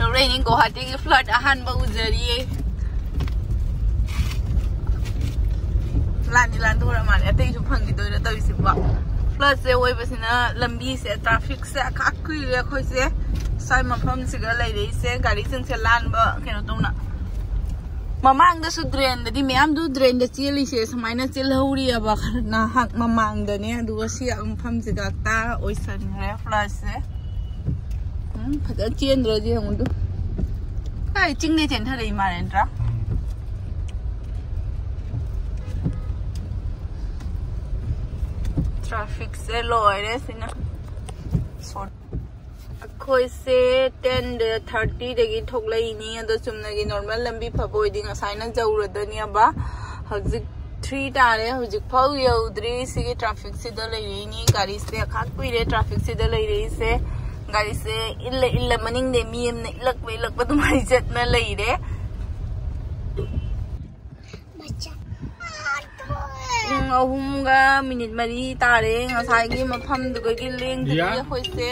लौरे नि गुवाहाटी की फ्लड अहान ब उजरी लानी लान थोड़ा माने अतई जो फंगी दो रे तई से बा फ्लड से ओइ बसिना लंबी से ट्रैफ़िक से खाकुई रे खोइ से साइ मफम से ग लै रे से गाड़ी संग से लान ब 음, 바다 찌엔드라지 형도. 아, 찍네 젠타레 이만엔드라. ट्रैफ़िक से लॉयर है सिना अखोसे टेन थर्टी दगी थोलनी चुमनगी नॉर्मल लंबी फबोदी गसाइन जौरदनीब हजिक थ्री तारे हजिक फाउ यौद्री सिगी ट्रैफ़िक से लेनी गाड़ी से अखा कुरे ट्रैफ़िक से लेरी से ꯒꯥꯔꯤꯁꯦ ꯏꯜꯂ ꯏꯜꯂ ꯃꯅꯤꯡꯗ ꯃꯤ ꯑꯃꯅ ꯏꯜꯂꯛꯄ ꯏꯜꯂꯛꯄ ꯑꯗꯨꯃꯥꯏꯅ ꯆꯠꯅ ꯂꯩꯔꯦ ꯄꯨꯡ ꯑꯍꯨꯝꯒ ꯃꯤꯅꯤꯠ ꯃꯔꯤ ꯇꯥꯔꯦ ꯉꯁꯥꯏꯒꯤ ꯃꯐꯝꯗꯨꯒꯤ ꯂꯦꯡꯗ꯭ꯔꯤ ꯑꯩꯈꯣꯏꯁꯦ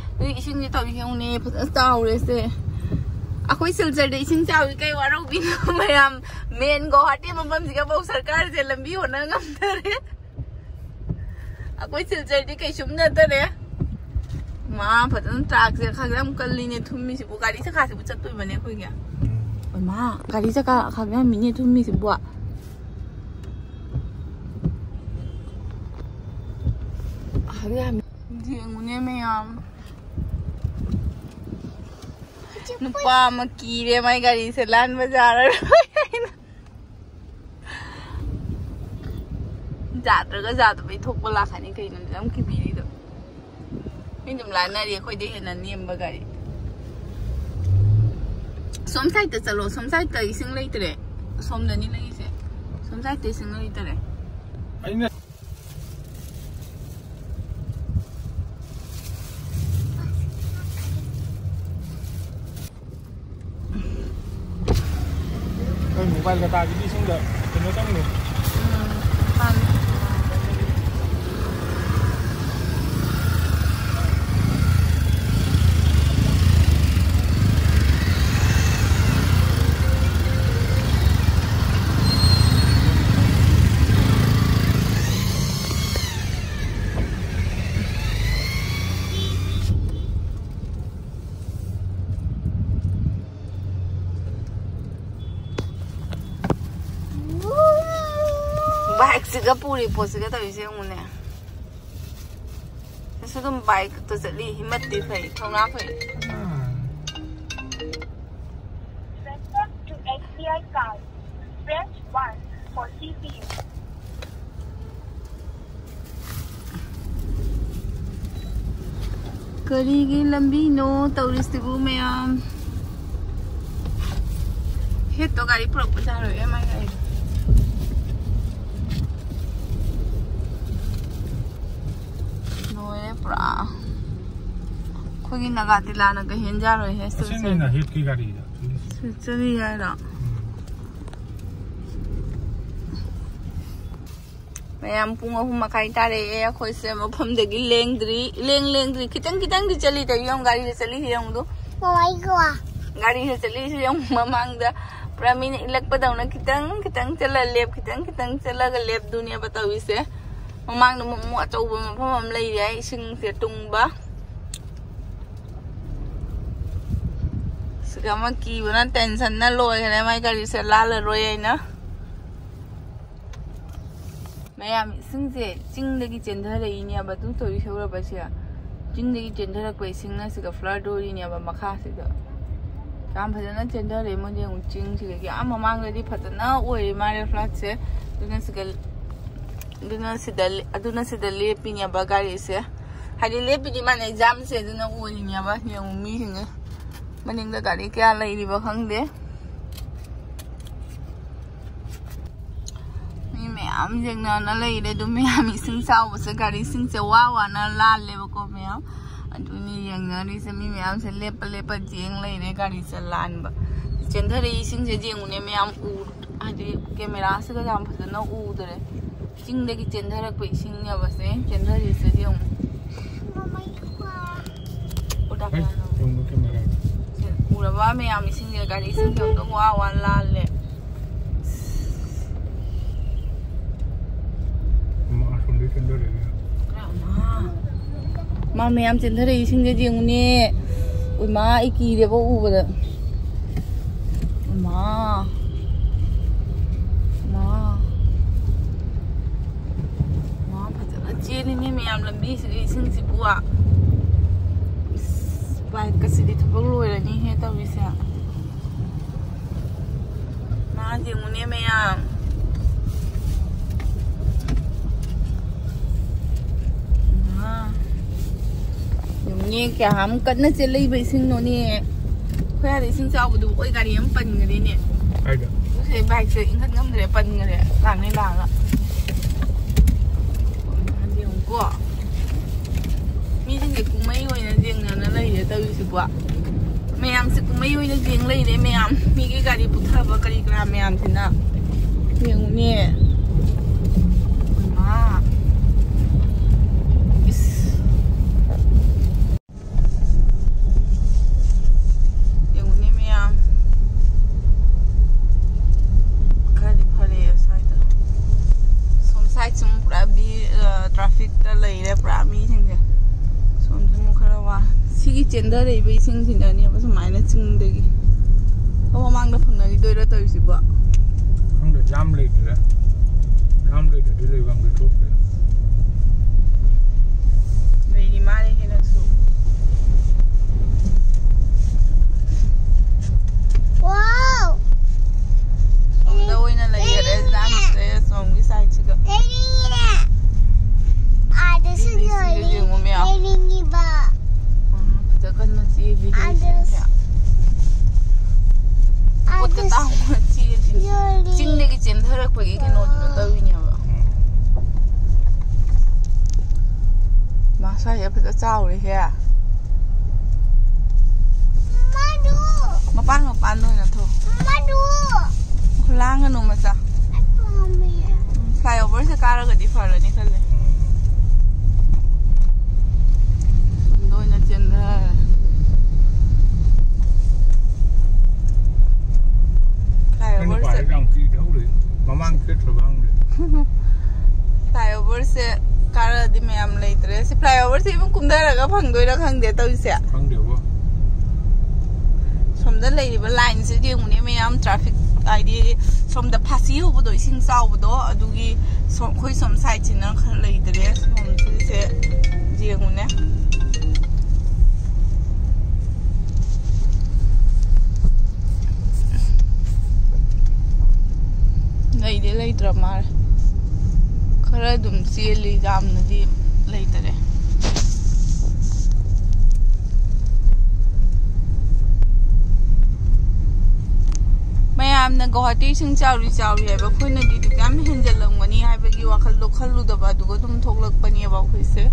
ising nito yung ni pasastaw rese ako silsar de ising chaw kay waro bin mayam main guwahati mabam siga ba sarkar se lambi ho na ngam tare ako silsar de kay shum na tare ma patan trak se khagram kalli ne thummi si bu gari sa khase bu chat toy bane khoi gya ma gari sa ka khagram mi ne thummi si bu Había, digo, un M, ꯅꯨꯄꯥ ꯀꯤꯔꯦ ꯃꯥꯏ ꯒꯥꯔꯤꯁꯦ ꯂꯥꯟꯕ ꯌꯥꯔꯔꯣꯏ ꯑꯩꯅ ꯌꯥꯗ꯭ꯔꯒ ꯌꯥꯗꯕꯩ ꯊꯣꯛꯄ ꯂꯥꯛꯀꯅꯤ ꯀꯩꯅꯣ ꯑꯗꯨꯝ ꯀꯤꯕꯤꯔꯤꯗꯣ ꯃꯤ ꯑꯗꯨꯝ ꯂꯥꯟꯅꯔꯤ ꯑꯩꯈꯣꯏꯗ ꯍꯦꯟꯅ ꯅꯦꯝꯕ ꯒꯥꯔꯤ ꯁꯣꯝ ꯁꯥꯏꯗꯠꯇ ꯆꯠꯂꯣ ꯁꯣꯝ ꯁꯥꯏꯗꯠꯇ ꯏꯁꯤꯡ ꯂꯩꯇ꯭ꯔꯦ ꯁꯣꯝꯗꯅꯤ ꯂꯩꯔꯤꯁꯦ ꯁꯣꯝ ꯁꯥꯏꯗꯠꯇ ꯏꯁꯤꯡ ꯂꯩꯇ꯭ꯔꯦ मोबाइल का ताकि भी 一个玻璃破，一个都有些有呢。但是都白都这里，没地费，通拉费。ꯀꯔꯤꯒꯤ ꯂꯝꯕꯤꯅꯣ ꯇꯧꯔꯤꯁꯤꯕꯨ ꯃꯌꯥꯝ ꯍꯦꯠꯇꯣ ꯒꯥꯔꯤ ꯄꯨꯔꯛꯄ ꯌꯥꯔꯣꯏ ꯑꯦꯝ ꯑꯥꯏ ꯒꯥꯔꯤꯗꯣ puraa ꯑꯩꯈꯣꯏꯒꯤ ꯅꯥꯒꯥꯇꯤ ꯂꯥꯟꯅꯒ ꯍꯦꯟ ꯌꯥꯔꯣꯏꯍꯦ ꯑꯁꯦꯡꯕꯅ ꯍꯤꯠꯀꯤ ꯒꯥꯔꯤꯗ ꯁ꯭ꯋꯤꯠꯆꯔꯤ ꯍꯥꯏꯔꯣ ꯃꯌꯥꯝ ꯄꯨꯡ ꯑꯍꯨꯝ ꯃꯈꯥꯏ ꯇꯥꯔꯛꯑꯦ ꯑꯩꯈꯣꯏꯁꯦ ꯃꯐꯝꯗꯒꯤ ꯂꯦꯡꯗ꯭ꯔꯤ ꯏꯂꯦꯡ ꯂꯦꯡꯗ꯭ꯔꯤ ꯈꯤꯇꯪ ꯈꯤꯇꯪꯗꯤ ꯆꯠꯂꯤꯗ ꯌꯦꯡꯉꯨ ꯒꯥꯔꯤꯗ ꯆꯠꯂꯤ ꯌꯦꯡꯉꯨꯗꯣ ꯒꯥꯔꯤꯗ ꯆꯠꯂꯤꯁꯤ ꯌꯦꯡꯉꯨ ꯃꯃꯥꯡꯗ ꯄꯨꯔꯥ ꯃꯤꯅ ꯏꯜꯂꯛꯄꯗꯧꯅ ꯈꯤꯇꯪ ꯈꯤꯇꯪ ꯆꯠꯂ ꯂꯦꯞ ꯈꯤꯇꯪ ꯈꯤꯇꯪ ꯆꯠꯂꯒ ꯂꯦꯞꯇꯨꯅꯦꯕ ꯇꯧꯔꯤꯁꯦ mà mang được một mọa trâu mà phong mầm lì đấy xưng tiệt tung bá sự cảm ơn kỳ bữa nay tên sân nó lôi cái này mai cái gì sẽ la lời rồi ấy nữa. Mẹ em xưng gì xưng đây cái chuyện thơ này nhà bà chúng tôi hiểu rồi bà chị à xưng đây cái chuyện thơ là quầy xưng nó sự gặp flower đôi nhà bà mặc khác sự đó. Cảm thấy nó chuyện thơ này muốn gì cũng xưng sự cái ám mà mang cái đi phát nó ui mà đi flower chứ nên sự cái ꯑꯗꯨꯅ ꯁꯤꯗ ꯑꯗꯨꯅ ꯁꯤꯗ ꯂꯦꯞꯄꯤꯅꯦꯕ ꯒꯥꯔꯤꯁꯦ ꯍꯥꯏꯗꯤ ꯂꯦꯞꯄꯤꯗꯤ ꯃꯥꯅ ꯑꯦꯛꯖꯥꯝꯁꯦ ꯑꯗꯨꯅ ꯑꯣꯏꯔꯤꯅꯦꯕ ꯌꯦꯡꯉꯨ ꯃꯤꯁꯤꯡꯁꯦ ꯃꯅꯤꯡꯗ ꯒꯥꯔꯤ ꯀꯌꯥ ꯂꯩꯔꯤꯕ ꯈꯪꯗꯦ ꯃꯤ ꯃꯌꯥꯝ ꯌꯦꯡꯅꯅ ꯂꯩꯔꯦ ꯑꯗꯨ ꯃꯌꯥꯝ ꯏꯁꯤꯡ ꯆꯥꯎꯕꯁꯦ ꯒꯥꯔꯤꯁꯤꯡꯁꯦ ꯋꯥ ꯋꯥꯅ ꯂꯥꯜꯂꯦꯕꯀꯣ ꯃꯌꯥꯝ ꯑꯗꯨꯅꯤ ꯌꯦꯡꯅꯔꯤꯁꯦ ꯃꯤ ꯃꯌꯥꯝꯁꯦ ꯂꯦꯞꯄ ꯂꯦꯞꯄ ꯌꯦꯡ ꯂꯩꯔꯦ ꯒꯥꯔꯤꯁꯦ ꯂꯥꯟꯕ ꯆꯦꯟꯊꯔꯛꯏ ꯏꯁꯤꯡꯁꯦ ꯌꯦꯡꯉꯨꯅꯦ ꯃꯌꯥꯝ ꯎ ꯍꯥꯏꯗꯤ ꯀꯦꯃꯦꯔꯥꯁꯤꯒ ꯌꯥꯝ ꯐꯖꯅ ꯎꯗ꯭ꯔꯦ ꯆꯤꯡꯗꯒꯤ ꯆꯦꯟꯊꯔꯛꯄ ꯏꯁꯤꯡꯅꯦꯕꯁꯦ ꯆꯦꯟꯊꯔꯤꯁꯤꯗꯤ ꯑꯃꯨꯛ ꯎꯔꯕ ꯃꯌꯥꯝ ꯏꯁꯤꯡꯁꯦ ꯒꯥꯔꯤ ꯏꯁꯤꯡꯁꯦ ꯑꯝꯇ ꯋꯥ ꯋꯥ ꯂꯥꯜꯂꯦ ꯃꯥ ꯃꯌꯥꯝ ꯆꯦꯟꯊꯔꯛꯏ ꯏꯁꯤꯡꯁꯦ ꯌꯦꯡꯉꯨꯅꯦ ꯎꯃꯥ ꯑꯩ ꯀꯤꯔꯦꯕ ꯎꯕꯗ ꯎꯃꯥ chen ni me am lam bi si sing si bua bai ka si di thu bang loi la ni he ta wi sa ma je mu ne me am nhé kẻ hám cận nó sẽ lấy vệ sinh nè khoe để sinh sau đủ ôi gà đi em phần người đi nè ai đó cũng sẽ bài sợi ngất ngâm rồi phần người đấy làm nên bảng ạ 와 미신 데 구매이 오이는 징나는 레이데 떠유시 와 매암 스 구매이 오이는 징 레이데 매암 미기 가리 부타바 가리 그라 매암 지나 명우니 ꯁꯤꯒꯤ ꯆꯦꯟꯊꯔꯛꯏꯕ ꯏꯁꯤꯡꯁꯤꯅꯅꯦꯕ ꯁꯨꯃꯥꯏꯅ ꯆꯤꯡꯗꯒꯤ ꯑꯣ ꯃꯃꯥꯡꯗ ꯐꯪꯅꯈꯤꯗꯣꯏꯔꯥ ꯇꯧꯔꯤꯁꯤꯕꯣ Ang da jam later. Jam later, dili bang dito. ꯂꯩꯔꯤ ꯃꯥꯜꯂꯦ ꯍꯦꯟꯅꯁꯨ ก็เจ้าเลยแค่มาดูมาปั้นมาปั้นด้วยนะทุกมาดูคุณล่างกันหนูมาจ้ะใส่เอาบนสกาเราก็ดีพอเลยนี่กันเลยด้วยนะเจนเดอร์ใส่เอาบนสกาเราก็ดีพอเลยมามั่งคิดหรือบ้างเลยใส่เอาบนเส ꯀꯥꯔꯛꯑꯗꯤ ꯃꯌꯥꯝ ꯂꯩꯇ꯭ꯔꯦ ꯁꯤ ꯐ꯭ꯂꯥꯏꯑꯣꯚꯔꯁꯦ ꯑꯃꯨꯛ ꯀꯨꯝꯊꯔꯒ ꯐꯪꯗꯣꯏꯔꯥ ꯈꯪꯗꯦ ꯇꯧꯔꯤꯁꯦ Kang dia ba? ꯁꯣꯝꯗ ꯂꯩꯔꯤꯕ ꯂꯥꯏꯟꯁꯦ ꯌꯦꯡꯉꯨꯅꯦ ꯃꯌꯥꯝ ꯇ꯭ꯔꯥꯐꯤꯛ ꯍꯥꯏꯗꯤ ꯁꯣꯝꯗ ꯐꯥꯁꯤ ꯍꯧꯕꯗꯣ ꯏꯁꯤꯡ ꯆꯥꯎꯕꯗꯣ ꯑꯗꯨꯒꯤ ꯁꯣꯝ ꯑꯩꯈꯣꯏ ꯁꯣꯝ ꯁꯥꯏꯗꯁꯤꯅ ꯈꯔ ꯂꯩꯇ꯭ꯔꯦ ꯁꯣꯝꯁꯤꯁꯦ ꯌꯦꯡꯉꯨꯅꯦ ꯂꯩꯗꯤ ꯂꯩꯇ꯭ꯔ ꯃꯥꯜꯂꯦ ꯈꯔ ꯑꯗꯨꯝ ꯆꯦꯜꯂꯤ ꯌꯥꯝꯅꯗꯤ ꯂꯩꯇꯔꯦ ꯃꯌꯥꯝꯅ ꯒꯧꯍꯥꯇꯤ ꯏꯁꯤꯡ ꯆꯥꯎꯔꯤ ꯆꯥꯎꯔꯤ ꯍꯥꯏꯕ ꯑꯩꯈꯣꯏꯅꯗꯤ ꯑꯗꯨꯛ ꯌꯥꯝ ꯍꯦꯟꯖꯜꯂꯝꯒꯅꯤ ꯍꯥꯏꯕꯒꯤ ꯋꯥꯈꯜꯗꯣ ꯈꯜꯂꯨꯗꯕ ꯑꯗꯨꯒ ꯑꯗꯨꯝ ꯊꯣꯛꯂꯛꯄꯅꯦꯕ ꯑꯩꯈꯣꯏꯁꯦ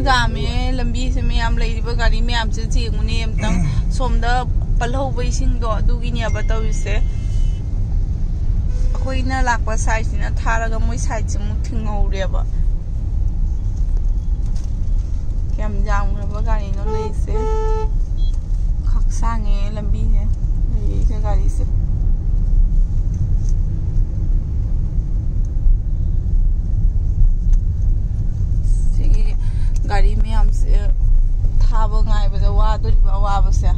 ꯐꯖꯅ ꯖꯥꯝꯃꯦ ꯂꯝꯕꯤꯁꯦ ꯃꯌꯥꯝ ꯂꯩꯔꯤꯕ ꯒꯥꯔꯤ ꯃꯌꯥꯝꯁꯦ ꯌꯦꯡꯉꯨꯅꯦ ꯑꯝꯇꯪ ꯁꯣꯝꯗ ꯄꯜꯍꯧꯕ ꯏꯁꯤꯡꯗꯣ ꯑꯗꯨꯒꯤꯅꯦꯕ ꯇꯧꯔꯤꯁꯦ ꯑꯩꯈꯣꯏꯅ ꯂꯥꯛꯄ ꯁꯥꯏꯠꯁꯤꯅ ꯊꯥꯔꯒ ꯃꯣꯏ ꯁꯥꯏꯠꯁꯤ ꯑꯃꯨꯛ ꯊꯤꯡꯍꯧꯔꯦꯕ ꯀꯌꯥꯝ ꯌꯥꯝꯈ꯭ꯔꯕ ꯒꯥꯔꯤꯅꯣ ꯂꯩꯔꯤꯁꯦ ꯈꯛ ꯁꯥꯡꯉꯦ ꯂꯝꯕꯤꯁꯦ ꯂꯩꯔꯤꯁꯦ ꯒꯥꯔꯤꯁꯦ atât de oavă sea.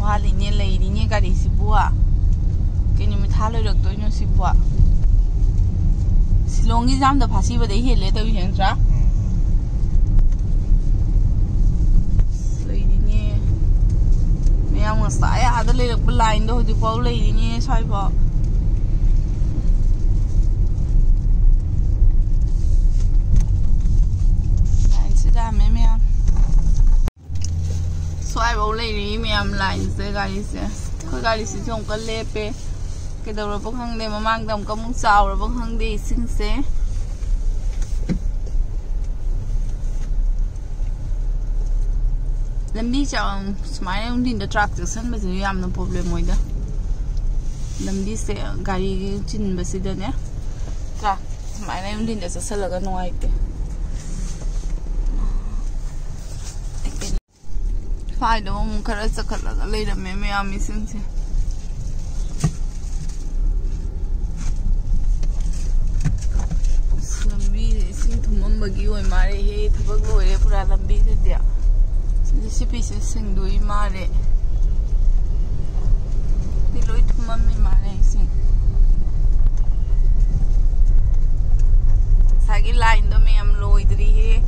Oalele lei care si bua. Când mi thaloi rog toi nu si bua. Silongi jam da phasi bade hi le tau jentra. ra. Ừ. ꯃꯌꯥꯝ ꯉꯁꯥꯏ ꯑꯥꯗ ꯂꯩꯔꯛꯄ ꯂꯥꯏꯟꯗꯣ ꯍꯧꯖꯤꯛꯐꯥꯎ ꯂꯩꯔꯤꯅꯦ ꯁ꯭ꯋꯥꯏꯐꯥꯎ ꯂꯥꯏꯟꯁꯤ ꯌꯥꯝꯃꯦ ꯃꯌꯥꯝ ꯁ꯭ꯋꯥꯏꯐꯥꯎ ꯂꯩꯔꯤ ꯃꯌꯥꯝ ꯂꯥꯏꯟꯁꯦ ꯒꯥꯔꯤꯁꯦ ꯑꯩꯈꯣꯏ ꯒꯥꯔꯤꯁꯤꯁꯨ ꯑꯃꯨꯛꯀ ꯂꯦꯞꯄꯦ ꯀꯩꯗꯧꯔꯕ ꯈꯪꯗꯦ ꯃꯃꯥꯡꯗ ꯑꯃꯨꯛꯀ ꯑꯃꯨꯛ ꯆꯥꯎꯔꯕ ꯈꯪꯗꯦ ꯏꯁꯤꯡꯁꯦ ꯂꯝꯕꯤ ꯁꯨꯃꯥꯏꯅ ꯅꯨꯡꯊꯤꯟꯗ ꯇ꯭ꯔꯥꯛ ꯆꯦꯛꯁꯤꯟꯕꯁꯤꯁꯨ ꯌꯥꯝꯅ ꯄ꯭ꯔꯣꯕ꯭ꯂꯦꯝ ꯑꯣꯏꯗ ꯂꯝꯕꯤꯁꯦ ꯒꯥꯔꯤ ꯆꯤꯟꯕꯁꯤꯗꯅꯦ ꯇ꯭ꯔꯥꯛ ꯁꯨꯃꯥꯏꯅ ꯅꯨꯡꯊꯤꯟꯗ ꯆꯠꯁꯤꯜꯂꯒ ꯅꯨꯡꯉꯥꯏꯇꯦ ꯁ꯭ꯋꯥꯏꯗ ꯑꯃꯨꯛ ꯈꯔ ꯆꯈꯠꯂꯒ ꯂꯩꯔꯝꯃꯦ ꯃꯌꯥꯝ ꯏꯁꯤꯡꯁꯦ ꯂꯝꯕꯤꯁꯦ ꯏꯁꯤꯡ ꯊꯨꯝꯃꯝꯕꯒꯤ ꯑꯣꯏ ꯃꯥꯜꯂꯦꯍꯦ ꯊꯕꯛ ꯂꯣꯏꯔꯦ ꯄꯨꯔꯥ ꯂꯝꯕꯤꯁꯤꯗꯤ ꯁꯤ ꯄꯤꯁꯦ ꯁꯦꯡꯗꯣꯛꯏ ꯃꯥꯜꯂꯦ ꯂꯣꯏ ꯊꯨꯝꯃꯝꯃꯤ ꯃꯥꯜꯂꯦ ꯏꯁꯤꯡ ꯉꯁꯥꯏꯒꯤ ꯂꯥꯏꯟꯗꯣ ꯃꯌꯥꯝ ꯂꯣꯏꯗ꯭ꯔꯤꯍꯦ